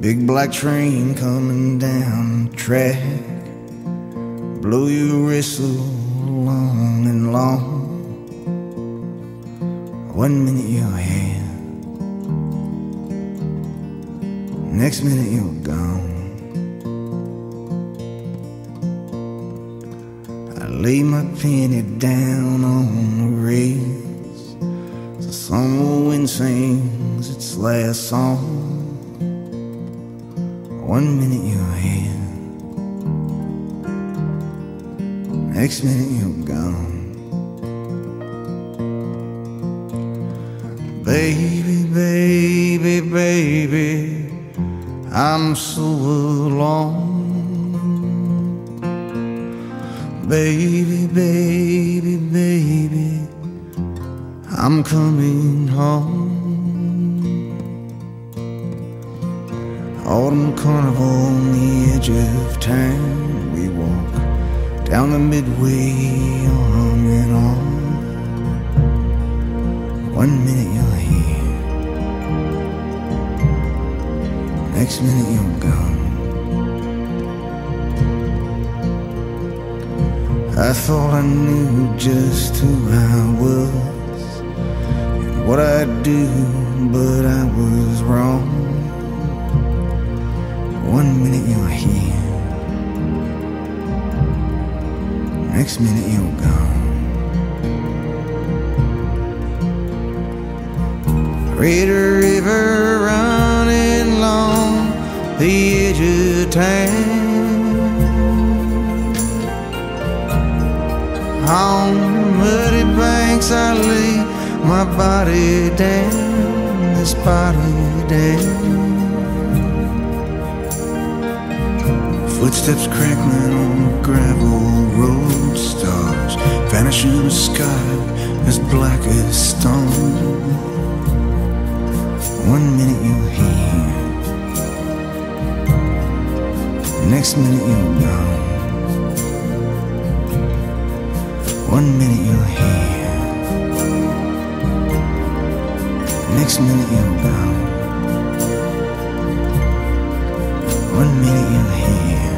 Big black train coming down the track. Blow your whistle long and long. One minute you're here, next minute you're gone. I lay my penny down on the rails. The summer wind sings its last song. One minute you're here, next minute you're gone. Baby, baby, baby, I'm so alone. Baby, baby, baby, I'm coming home. Autumn carnival on the edge of town. We walk down the midway arm in arm. One minute you're here, next minute you're gone. I thought I knew just who I was and what I'd do, but I was minute you're here, next minute you're gone. Red River running along the edge of town. On muddy banks I lay my body down, this body down. Footsteps crackling on gravel road Stars vanish in the sky as black as stone. One minute you're here Next minute you're gone. One minute you're here Next minute you're gone. One minute you're here.